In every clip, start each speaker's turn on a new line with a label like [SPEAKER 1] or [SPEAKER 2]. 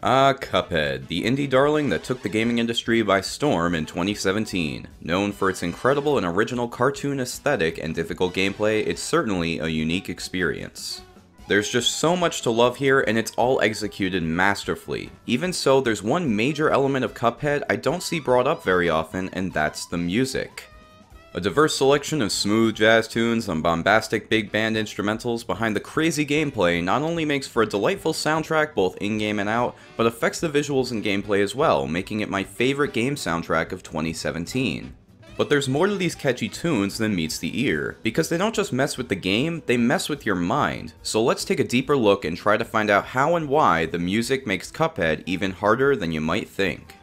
[SPEAKER 1] Ah, Cuphead, the indie darling that took the gaming industry by storm in 2017. Known for its incredible and original cartoon aesthetic and difficult gameplay, it's certainly a unique experience. There's just so much to love here, and it's all executed masterfully. Even so, there's one major element of Cuphead I don't see brought up very often, and that's the music. A diverse selection of smooth jazz tunes and bombastic big band instrumentals behind the crazy gameplay not only makes for a delightful soundtrack both in-game and out, but affects the visuals and gameplay as well, making it my favorite game soundtrack of 2017. But there's more to these catchy tunes than meets the ear, because they don't just mess with the game, they mess with your mind. So let's take a deeper look and try to find out how and why the music makes Cuphead even harder than you might think.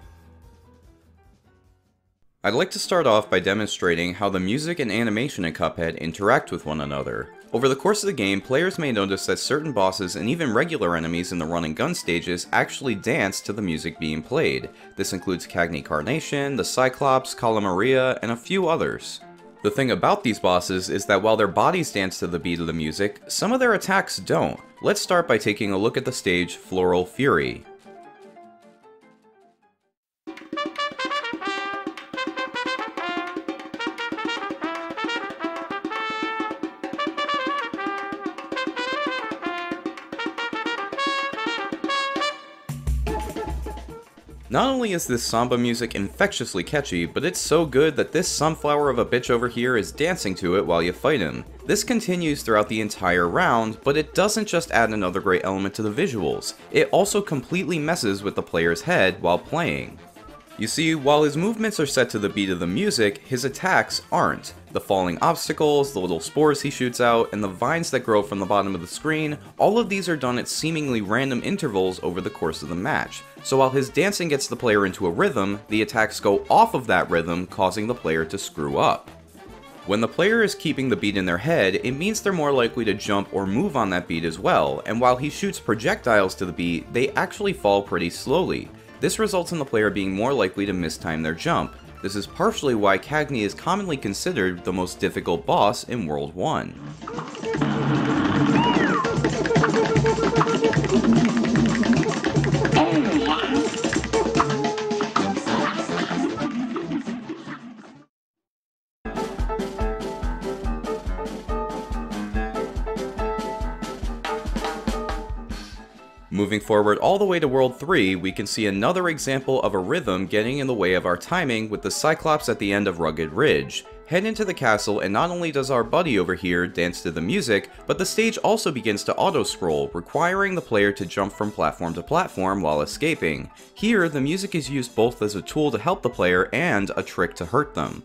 [SPEAKER 1] I'd like to start off by demonstrating how the music and animation in Cuphead interact with one another. Over the course of the game, players may notice that certain bosses and even regular enemies in the run and gun stages actually dance to the music being played. This includes Cagney Carnation, the Cyclops, Kala Maria, and a few others. The thing about these bosses is that while their bodies dance to the beat of the music, some of their attacks don't. Let's start by taking a look at the stage Floral Fury. Not only is this samba music infectiously catchy, but it's so good that this sunflower of a bitch over here is dancing to it while you fight him. This continues throughout the entire round, but it doesn't just add another great element to the visuals, it also completely messes with the player's head while playing. You see, while his movements are set to the beat of the music, his attacks aren't. The falling obstacles, the little spores he shoots out, and the vines that grow from the bottom of the screen, all of these are done at seemingly random intervals over the course of the match. So while his dancing gets the player into a rhythm, the attacks go off of that rhythm, causing the player to screw up. When the player is keeping the beat in their head, it means they're more likely to jump or move on that beat as well, and while he shoots projectiles to the beat, they actually fall pretty slowly. This results in the player being more likely to mistime their jump. This is partially why Cagney is commonly considered the most difficult boss in World 1. Moving forward all the way to World 3, we can see another example of a rhythm getting in the way of our timing with the Cyclops at the end of Rugged Ridge. Head into the castle and not only does our buddy over here dance to the music, but the stage also begins to auto-scroll, requiring the player to jump from platform to platform while escaping. Here, the music is used both as a tool to help the player and a trick to hurt them.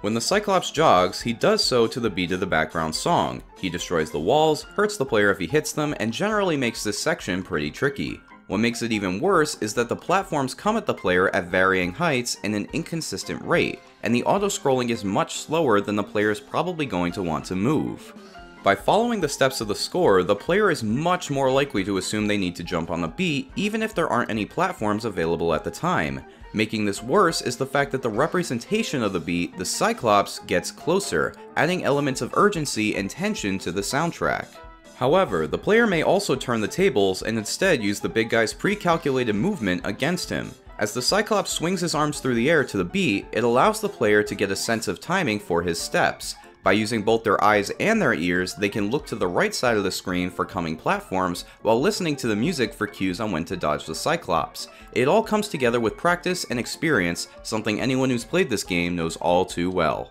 [SPEAKER 1] When the Cyclops jogs, he does so to the beat of the background song. He destroys the walls, hurts the player if he hits them, and generally makes this section pretty tricky. What makes it even worse is that the platforms come at the player at varying heights and an inconsistent rate, and the auto-scrolling is much slower than the player is probably going to want to move. By following the steps of the score, the player is much more likely to assume they need to jump on the beat even if there aren't any platforms available at the time, Making this worse is the fact that the representation of the beat, the Cyclops, gets closer, adding elements of urgency and tension to the soundtrack. However, the player may also turn the tables and instead use the big guy's pre-calculated movement against him. As the Cyclops swings his arms through the air to the beat, it allows the player to get a sense of timing for his steps, by using both their eyes and their ears, they can look to the right side of the screen for coming platforms, while listening to the music for cues on when to dodge the Cyclops. It all comes together with practice and experience, something anyone who's played this game knows all too well.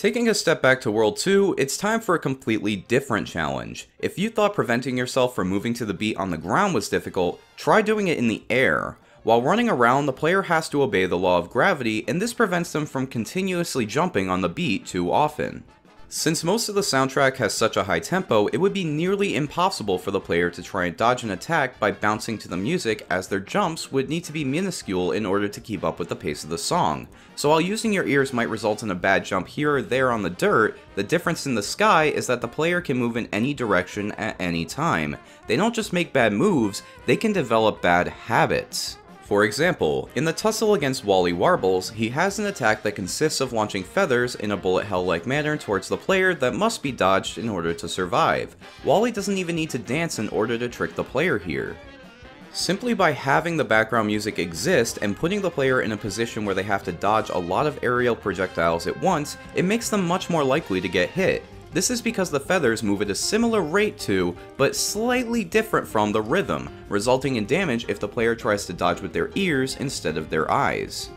[SPEAKER 1] Taking a step back to World 2, it's time for a completely different challenge. If you thought preventing yourself from moving to the beat on the ground was difficult, try doing it in the air. While running around, the player has to obey the law of gravity, and this prevents them from continuously jumping on the beat too often. Since most of the soundtrack has such a high tempo, it would be nearly impossible for the player to try and dodge an attack by bouncing to the music as their jumps would need to be minuscule in order to keep up with the pace of the song. So while using your ears might result in a bad jump here or there on the dirt, the difference in the sky is that the player can move in any direction at any time. They don't just make bad moves, they can develop bad habits. For example, in the tussle against Wally Warbles, he has an attack that consists of launching feathers in a bullet hell-like manner towards the player that must be dodged in order to survive. Wally doesn't even need to dance in order to trick the player here. Simply by having the background music exist and putting the player in a position where they have to dodge a lot of aerial projectiles at once, it makes them much more likely to get hit. This is because the feathers move at a similar rate to, but slightly different from the rhythm, resulting in damage if the player tries to dodge with their ears instead of their eyes.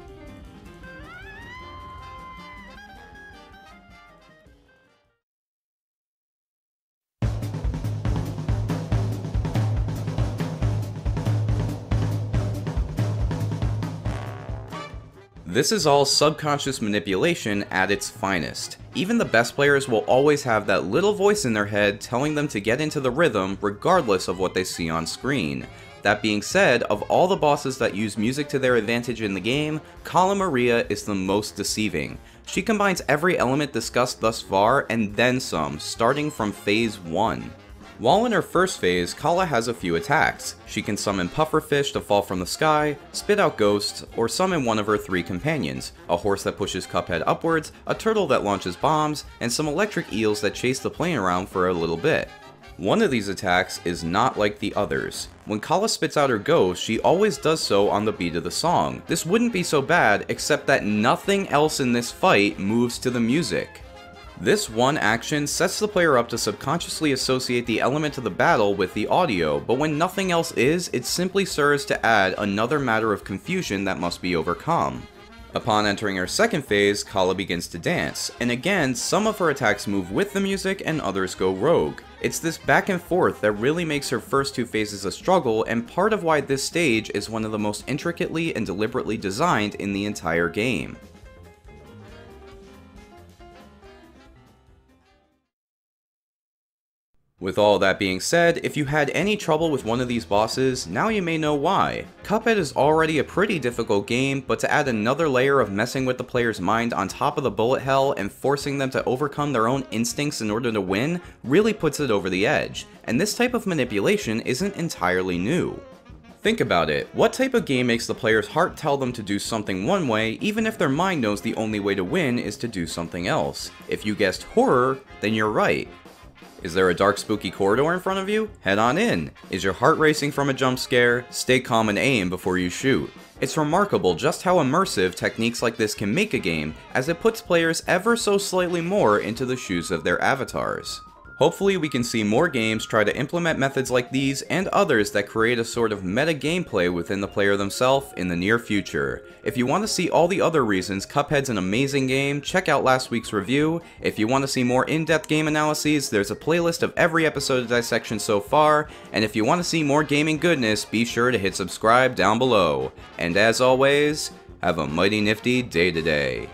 [SPEAKER 1] This is all subconscious manipulation at its finest. Even the best players will always have that little voice in their head telling them to get into the rhythm regardless of what they see on screen. That being said, of all the bosses that use music to their advantage in the game, Kala Maria is the most deceiving. She combines every element discussed thus far and then some, starting from phase 1. While in her first phase, Kala has a few attacks. She can summon pufferfish to fall from the sky, spit out ghosts, or summon one of her three companions, a horse that pushes Cuphead upwards, a turtle that launches bombs, and some electric eels that chase the plane around for a little bit. One of these attacks is not like the others. When Kala spits out her ghost, she always does so on the beat of the song. This wouldn't be so bad, except that nothing else in this fight moves to the music. This one action sets the player up to subconsciously associate the element of the battle with the audio, but when nothing else is, it simply serves to add another matter of confusion that must be overcome. Upon entering her second phase, Kala begins to dance, and again, some of her attacks move with the music and others go rogue. It's this back and forth that really makes her first two phases a struggle, and part of why this stage is one of the most intricately and deliberately designed in the entire game. With all that being said, if you had any trouble with one of these bosses, now you may know why. Cuphead is already a pretty difficult game, but to add another layer of messing with the player's mind on top of the bullet hell and forcing them to overcome their own instincts in order to win really puts it over the edge, and this type of manipulation isn't entirely new. Think about it, what type of game makes the player's heart tell them to do something one way, even if their mind knows the only way to win is to do something else? If you guessed horror, then you're right. Is there a dark spooky corridor in front of you? Head on in. Is your heart racing from a jump scare? Stay calm and aim before you shoot. It's remarkable just how immersive techniques like this can make a game, as it puts players ever so slightly more into the shoes of their avatars. Hopefully we can see more games try to implement methods like these and others that create a sort of meta gameplay within the player themselves in the near future. If you want to see all the other reasons Cuphead's an amazing game, check out last week's review. If you want to see more in-depth game analyses, there's a playlist of every episode of Dissection so far, and if you want to see more gaming goodness, be sure to hit subscribe down below. And as always, have a mighty nifty day today.